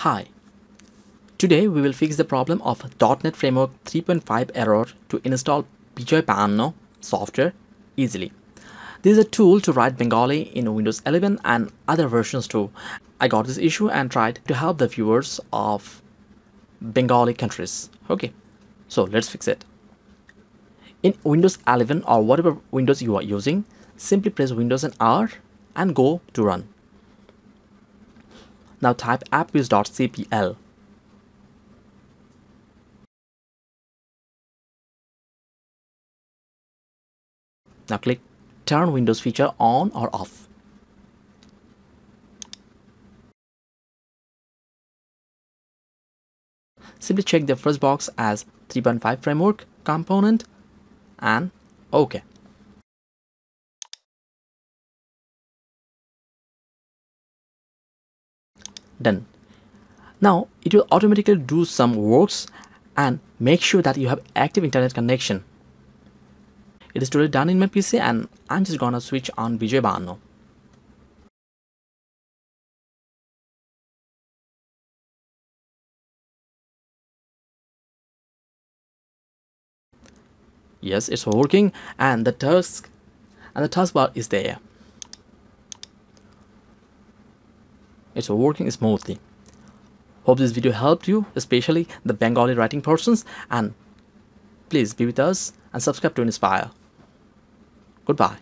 Hi. Today we will fix the problem of .NET Framework 3.5 error to install Bijoy software easily. This is a tool to write Bengali in Windows 11 and other versions too. I got this issue and tried to help the viewers of Bengali countries. Okay, so let's fix it. In Windows 11 or whatever Windows you are using, simply press Windows and R and go to run. Now type appwiz.cpl. Now click turn Windows feature on or off. Simply check the first box as 3.5 framework component and OK. Done. Now it will automatically do some works and make sure that you have active internet connection. It is totally done in my pc and i'm just gonna switch on Bijoy Bayanno yes it's working and the task and the taskbar is there it's working smoothly. Hope this video helped you especially the bengali writing persons. And please be with us and subscribe to inspire. Goodbye